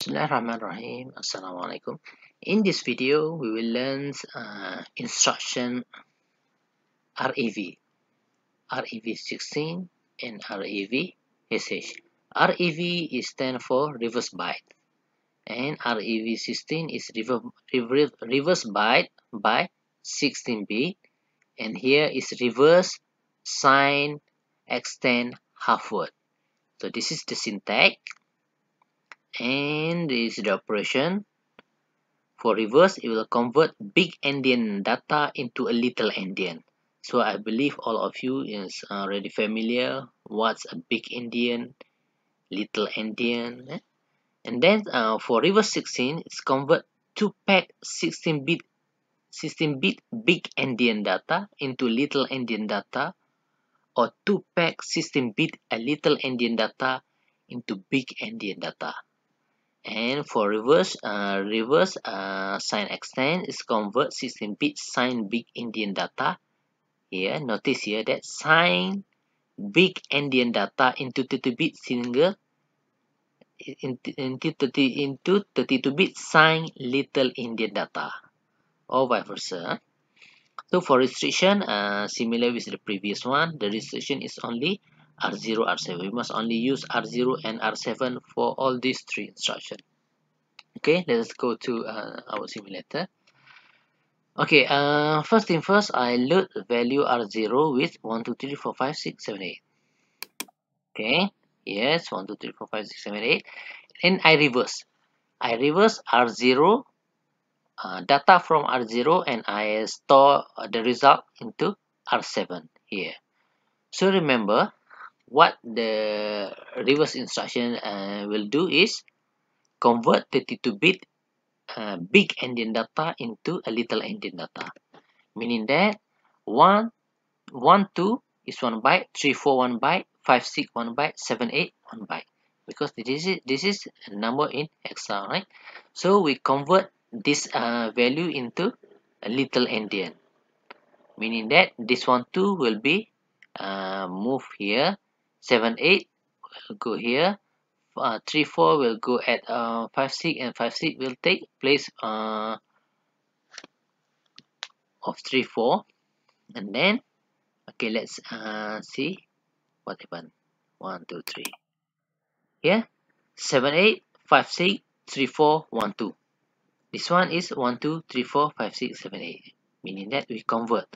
Bismillahirrahmanirrahim. Assalamualaikum. In this video, we will learn uh, instruction REV, REV16 and REV SH. REV is stand for reverse byte and REV16 is reverse byte by 16 bit and here is reverse sign extend half word. So this is the syntax and this is the operation. For reverse it will convert big endian data into a little endian so i believe all of you is already familiar what's a big endian little endian eh? and then uh, for reverse 16 it's convert 2 pack 16 bit 16 bit big endian data into little endian data or 2 pack 16 bit a little endian data into big endian data and for reverse uh, reverse uh, sign extend is convert 16 bit sign big endian data. Here notice here that sign big endian data into 32 bit single into 30 into 32 bit sign little endian data. Or vice versa so for restriction uh, similar with the previous one the restriction is only R0, R7. We must only use R0 and R7 for all these three instructions. Okay, let's go to uh, our simulator. Okay, uh, first thing first, I load value R0 with 1, 2, 3, 4, 5, 6, 7, 8. Okay, yes, 1, 2, 3, 4, 5, 6, 7, 8. And I reverse. I reverse R0 uh, data from R0 and I store the result into R7 here. So remember, what the reverse instruction uh, will do is convert 32-bit uh, big endian data into a little endian data. Meaning that 1 1 2 is 1 byte 3 4 1 byte 5 6 1 byte 7 8 1 byte. Because this is this is a number in hexa right? So we convert this uh, value into a little endian meaning that this one 2 will be uh, move here 7 8 will go here. Uh, 3 4 will go at uh, 5 6 and 5 6 will take place uh, of 3 4 and then okay let's uh, see what happened. 1 2 3 here 7 8 5 6 3 4 1 2 this one is 1 2 3 4 5 6 7 8 meaning that we convert.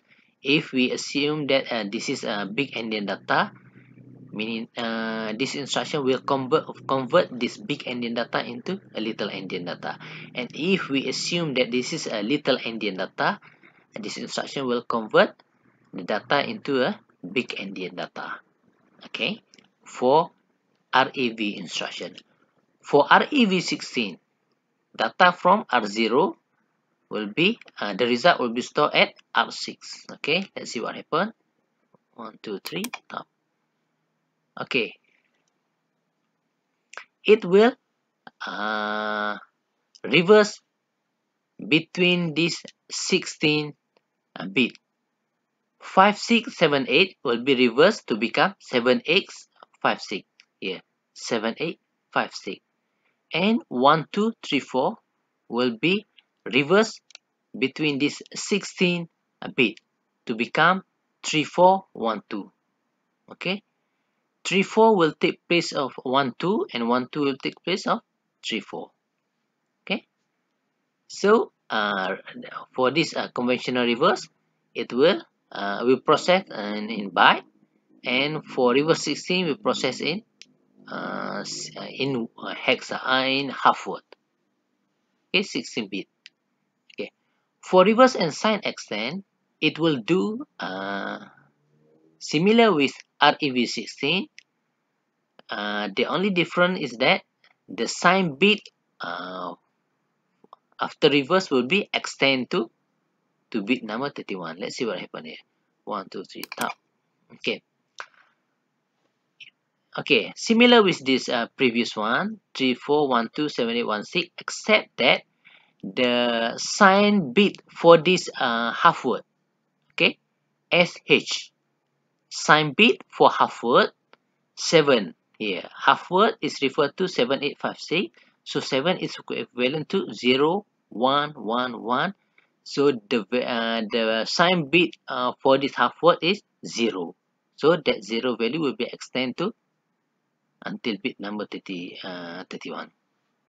If we assume that uh, this is a big endian data meaning uh, this instruction will convert convert this big endian data into a little endian data. And if we assume that this is a little endian data this instruction will convert the data into a big endian data. Okay? For rev instruction. For rev16 data from r0 will be uh, the result will be stored at r6 okay? Let's see what happened one two three top okay. It will uh, reverse between this 16 uh, bit. 5 6 7 8 will be reversed to become 7 x 5 6 here 7 8 5 6 and 1 2 3 4 will be reversed between this 16 bit to become 3 4 1 2 okay 3 4 will take place of 1 2 and 1 2 will take place of 3 4 okay? So uh, for this uh, conventional reverse it will uh, will process in, in byte and for reverse 16 we process in uh, in uh, hex uh, in half word okay? 16 bit. Okay? For reverse and sign extend it will do uh, similar with REV16 uh, the only difference is that the sign bit uh, after reverse will be extend to to bit number 31 let's see what happened here. One two three top. Okay. Okay similar with this uh, previous one. 3 4 1 2 7 8 1 6 except that the sign bit for this uh, half word okay? Sh sign bit for half word 7 here half word is referred to 7856 So 7 is equivalent to 0, 1, 1, 1. So the, uh, the sign bit uh, for this half word is 0. So that 0 value will be extended to until bit number 30, uh, 31.